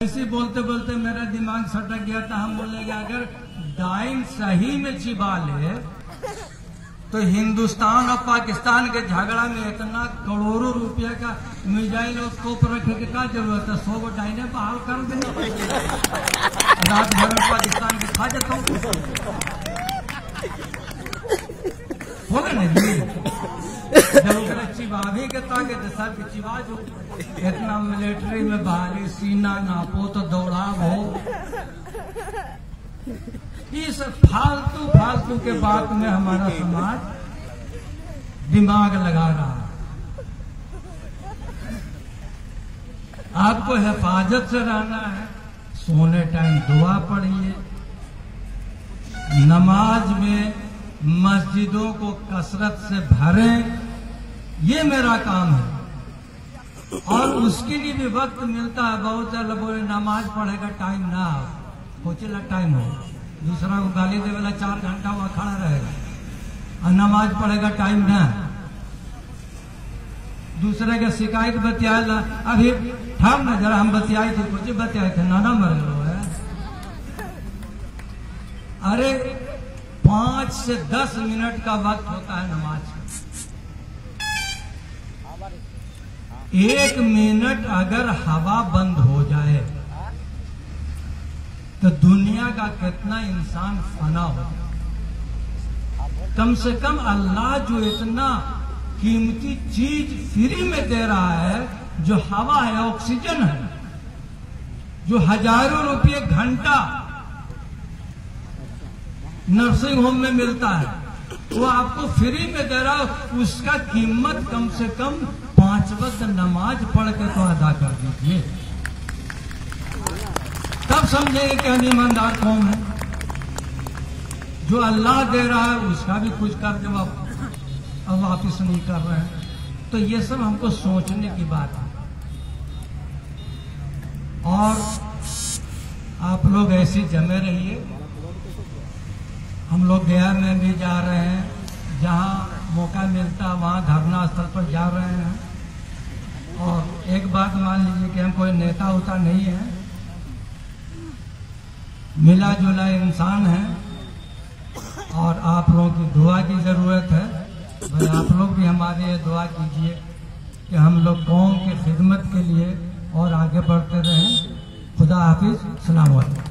ऐसे बोलते बोलते मेरा दिमाग सटक गया था। हम बोले कि अगर डाइन सही में चिबा ले तो हिंदुस्तान और पाकिस्तान के झगड़ा में इतना करोड़ों रुपया का मिजाइल और तोप रखे के क्या ज़रूरत है? सौ गो डाइने बहाल कर दे। रात भर में पाकिस्तान के खा जाता हूँ। होगा ना जी ओकरा के सब चिबा जो। इतना मिलिट्री में भारी सीना नापो तो दौड़ाव हो। इस फालतू फालतू के बात में हमारा समाज दिमाग लगा रहा है। आपको हिफाजत से रहना है, सोने टाइम दुआ पढ़िए। नमाज़ में मस्जिदों को कसरत से भरें। ये मेरा काम है। और उसके लिए भी वक्त मिलता है, बहुत सारे बोले, नमाज़ पढ़ेगा टाइम ना हो टाइम हो। दूसरा को गाली देवेला चार घंटा वहाँ खड़ा रहेगा। और नमाज़ पढ़ेगा टाइम ना। दूसरे के शिकायत बतियाला, अभी ठाम ना, जरा हम बतियाई थे। कुछ बतियाए थे? नाना मर गए है? अरे, पाँच से दस मिनट का वक्त होता है नमाज़ का। एक मिनट अगर हवा बंद हो जाए तो दुनिया का कितना इंसान फना हो कम से कम अल्लाह जो इतना कीमती चीज़ फ्री में दे रहा है, जो हवा है, ऑक्सीजन है, जो हज़ारों रुपये घंटा नर्सिंग होम में मिलता है, वो आपको फ्री में दे रहा है, उसका कीमत कम से कम वक्त नमाज़ पढ़ के तो अदा कर दीजिए। तब समझेंगे कि हम ईमानदार कौन है? जो अल्लाह दे रहा है, उसका भी कुछ कर जब अब वापिस नहीं कर रहे हैं। तो ये सब हमको सोचने की बात है। और आप लोग ऐसे जमे रहिए। हम लोग गया में भी जा रहे हैं। जहाँ मौका मिलता, वहाँ धरना स्थल पर जा रहे हैं। एक बात मान लीजिए कि हम कोई नेता उता नहीं है। मिला जुला इंसान है और आप लोगों की दुआ की ज़रूरत है। भाई आप लोग भी हमारे ये दुआ कीजिए कि हम लोग कौम की खिदमत के लिए और आगे बढ़ते रहें। खुदा हाफिज। सलाम वालेकुम